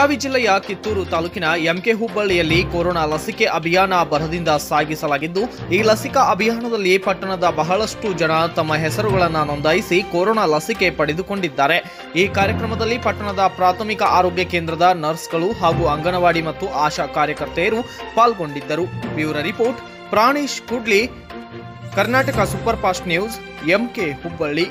ಬೆಳಗಾವಿ ಜಿಲ್ಲೆಯ ಕಿತ್ತೂರು ತಾಲೂಕಿನ ಎಂಕೆ ಹುಬ್ಬಳ್ಳಿಯಲ್ಲಿ ಕೊರೋನಾ ಲಸಿಕೆ ಅಭಿಯಾನ ಭರದಿಂದ ಸಾಗಿಸಲಾಗಿದ್ದು, ಈ ಲಸಿಕಾ ಅಭಿಯಾನದಲ್ಲಿ ಪಟ್ಟಣದ ಬಹಳಷ್ಟು ಜನ ತಮ್ಮ ಹೆಸರುಗಳನ್ನು ನೋಂದಾಯಿಸಿ ಕೊರೋನಾ ಲಸಿಕೆ ಪಡೆದುಕೊಂಡಿದ್ದಾರೆ. ಈ ಕಾರ್ಯಕ್ರಮದಲ್ಲಿ ಪಟ್ಟಣದ ಪ್ರಾಥಮಿಕ ಆರೋಗ್ಯ ಕೇಂದ್ರದ ನರ್ಸ್ಗಳು ಹಾಗೂ ಅಂಗನವಾಡಿ ಮತ್ತು ಆಶಾ ಕಾರ್ಯಕರ್ತೆಯರು ಪಾಲ್ಗೊಂಡಿದ್ದರು. Bureau report, Pranesh Kudli, Karnataka super fast news, MK Hubballi.